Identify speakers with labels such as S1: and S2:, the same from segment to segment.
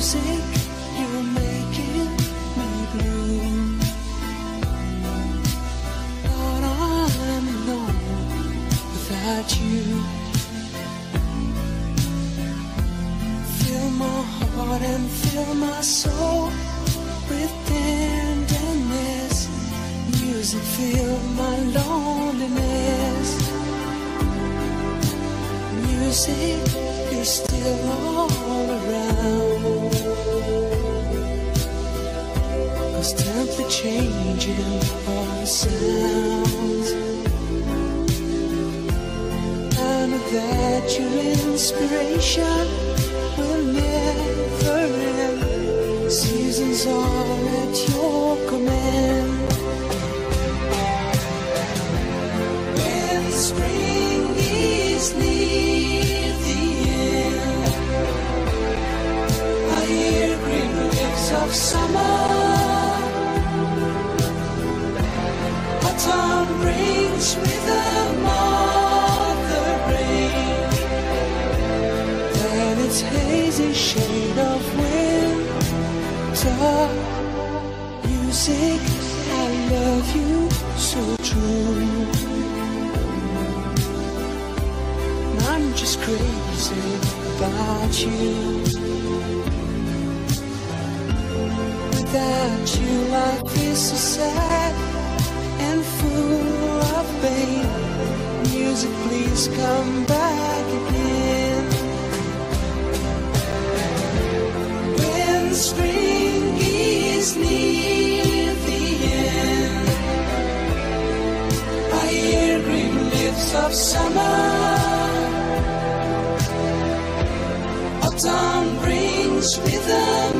S1: music you're making me blue I'm alone without you. Fill my heart and fill my soul with tenderness. Music fill my loneliness. Music changing the sounds. I know that your inspiration will never end. Seasons are at your command. When spring the I hear green leaves of summer. Without you, life is so sad Come back again. When spring is near the end, I hear green of summer. Autumn brings with them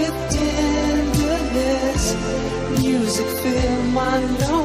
S1: with tenderness. Music, fill my loneliness.